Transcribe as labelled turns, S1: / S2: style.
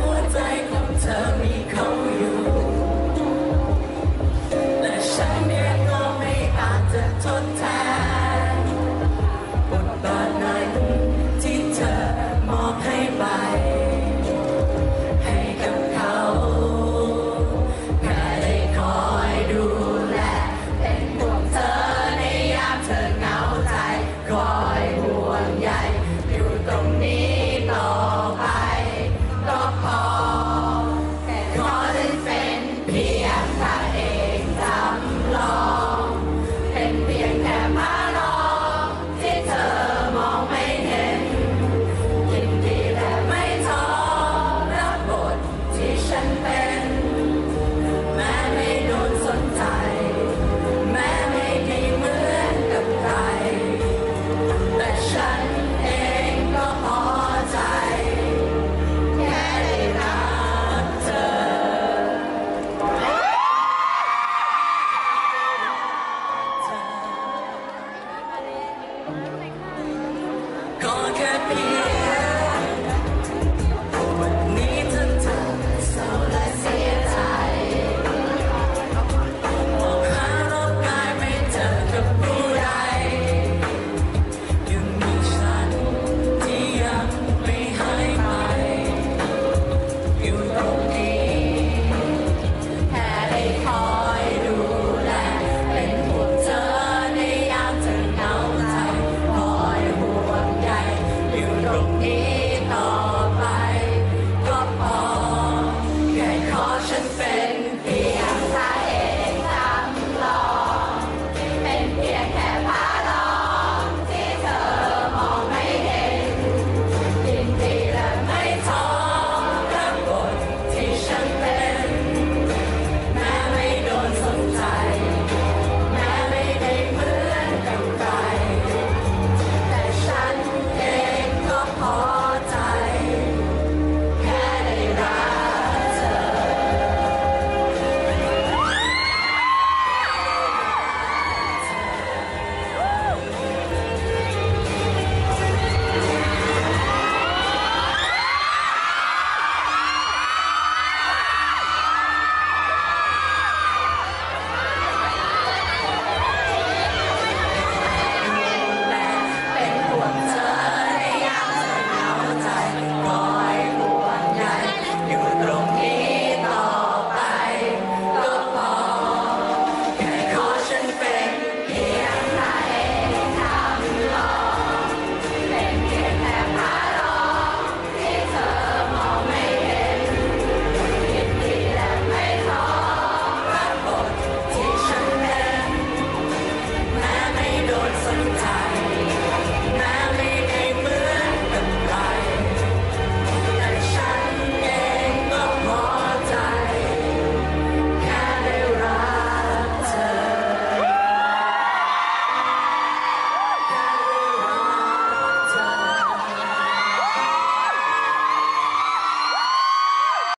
S1: หัวใจของเธอมี could be.